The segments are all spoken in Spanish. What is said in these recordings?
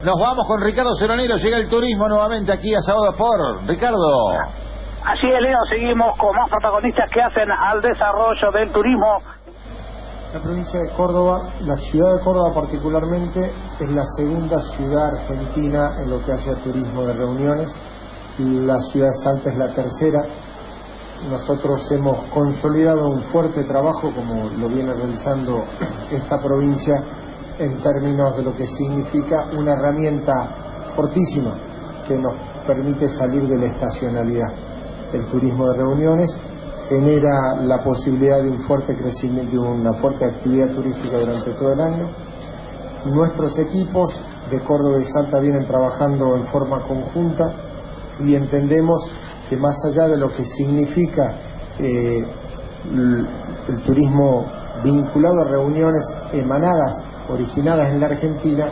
Nos vamos con Ricardo Ceronero, llega el turismo nuevamente aquí a Sábado por Ricardo. Así es, Leo, seguimos con más protagonistas que hacen al desarrollo del turismo. La provincia de Córdoba, la ciudad de Córdoba particularmente, es la segunda ciudad argentina en lo que hace a turismo de reuniones. La ciudad de Salta es la tercera. Nosotros hemos consolidado un fuerte trabajo, como lo viene realizando esta provincia, en términos de lo que significa una herramienta fortísima que nos permite salir de la estacionalidad. El turismo de reuniones genera la posibilidad de un fuerte crecimiento, de una fuerte actividad turística durante todo el año. Nuestros equipos de Córdoba y Salta vienen trabajando en forma conjunta y entendemos que más allá de lo que significa eh, el turismo vinculado a reuniones emanadas originadas en la Argentina,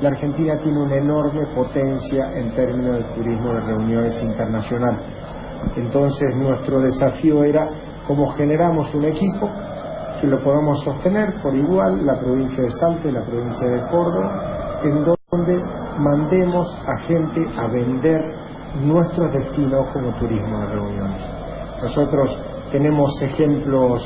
la Argentina tiene una enorme potencia en términos de turismo de reuniones internacional. Entonces nuestro desafío era cómo generamos un equipo que lo podamos sostener por igual la provincia de Salta y la provincia de Córdoba, en donde mandemos a gente a vender nuestros destinos como turismo de reuniones. Nosotros tenemos ejemplos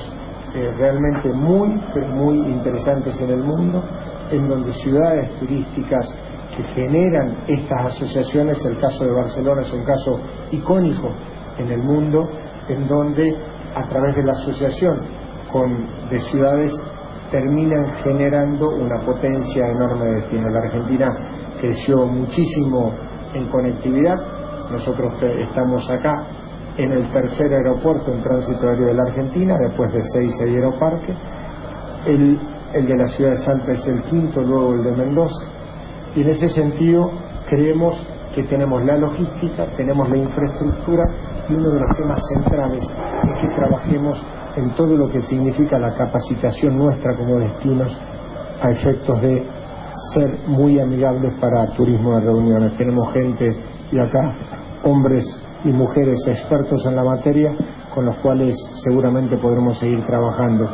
eh, realmente muy, muy interesantes en el mundo, en donde ciudades turísticas que generan estas asociaciones, el caso de Barcelona es un caso icónico en el mundo, en donde a través de la asociación con, de ciudades terminan generando una potencia enorme de destino. La Argentina creció muchísimo en conectividad, nosotros estamos acá en el tercer aeropuerto en tránsito aéreo de la Argentina, después de seis hay aeroparques. El, el de la ciudad de Salta es el quinto, luego el de Mendoza. Y en ese sentido creemos que tenemos la logística, tenemos la infraestructura y uno de los temas centrales es que trabajemos en todo lo que significa la capacitación nuestra como destinos a efectos de ser muy amigables para turismo de reuniones. Tenemos gente y acá hombres y mujeres expertos en la materia con los cuales seguramente podremos seguir trabajando.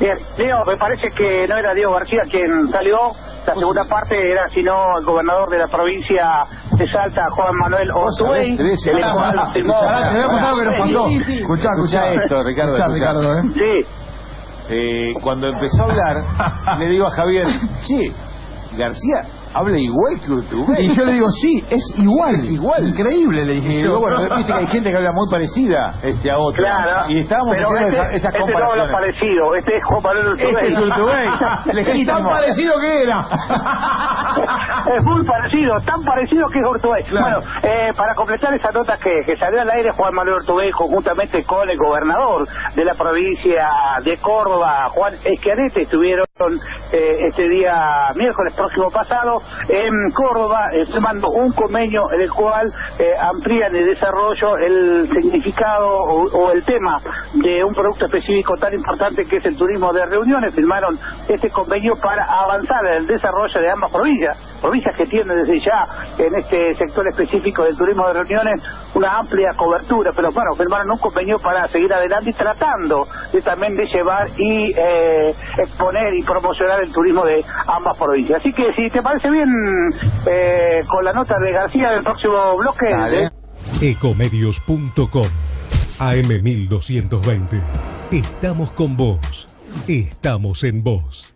Bien, Leo, me parece que no era Diego García quien salió, la segunda parte era sino el gobernador de la provincia de Salta, Juan Manuel Ortuey, el cual Te voy a contar lo que nos pasó. Escuchá, escuchá esto, Ricardo. Escuchá, Ricardo, ¿eh? Sí. Eh, cuando empezó a hablar, le digo a Javier, sí, García habla igual que Urtubey. Y yo le digo, sí, es igual. Es igual. Increíble, le dije Y luego, bueno, viste que hay gente que habla muy parecida este, a otra. Claro. Y estábamos Pero haciendo este, esa- esas este no habla parecido, este es Juan Manuel Ortuey. Este es Urtubey. Es tan parecido que era. es muy parecido, tan parecido que es Ortubey. Claro. Bueno, eh, para completar esa nota que, que salió al aire, Juan Manuel Ortubey, conjuntamente con el gobernador de la provincia de Córdoba, Juan Esquianete, estuvieron eh, este día miércoles próximo pasado en Córdoba eh, firmando un convenio en el cual eh, amplían el desarrollo, el significado o, o el tema de un producto específico tan importante que es el turismo de reuniones. Firmaron este convenio para avanzar en el desarrollo de ambas provincias, provincias que tienen desde ya en este sector específico del turismo de reuniones una amplia cobertura, pero bueno, firmaron un convenio para seguir adelante y tratando de también de llevar y eh, exponer y promocionar el turismo de ambas provincias. Así que si te parece bien, eh, con la nota de García del próximo bloque... Dale. Ecomedios.com AM1220. Estamos con vos. Estamos en vos.